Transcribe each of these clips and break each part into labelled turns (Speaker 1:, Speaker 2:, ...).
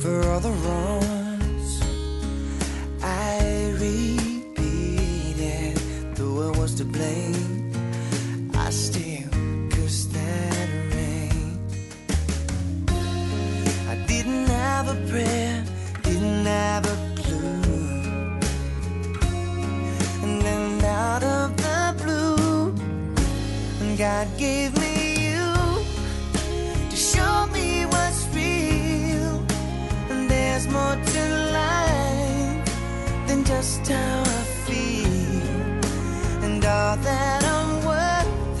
Speaker 1: for all the wrongs I repeated. Though I was to blame, I still cursed that rain. I didn't have a prayer, didn't have a clue. And then out of the blue, God gave me there's more to life than just how I feel. And all that I'm worth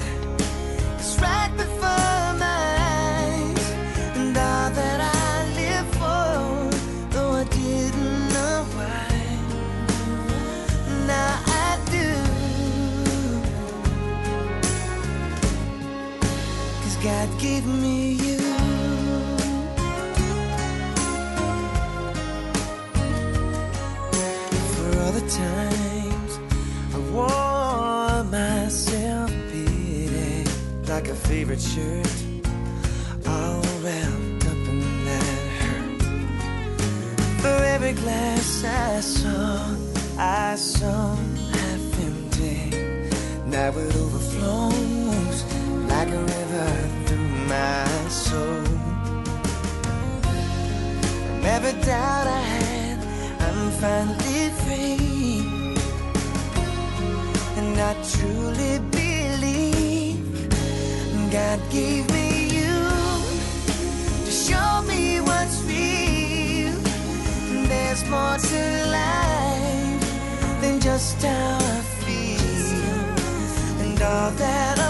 Speaker 1: is right before my eyes. And all that I live for, though I didn't know why. Now I do. Cause God gave me you. Times I wore myself pity like a favorite shirt, all wrapped up in that hurt. For every glass I saw, I saw half empty. Now it overflows like a river through my soul. From every doubt I had, I'm finally I truly believe God gave me you to show me what's real. There's more to life than just how I feel. And all that I'm